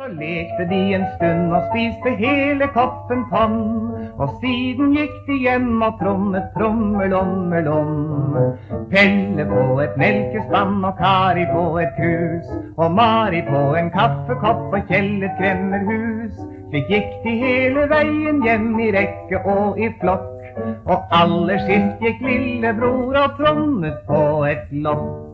Så lekte de en stund og spiste hele koppen tann. Og siden gikk de hjem og trommet trommelommelom. Pelle på et melkespann og Kari på et krus. Og Mari på en kaffekopp og Kjell et kremmerhus. Slik gikk de hele veien hjem i rekke og i flokk. Og aller sist gikk lillebror og trommet på et lokk.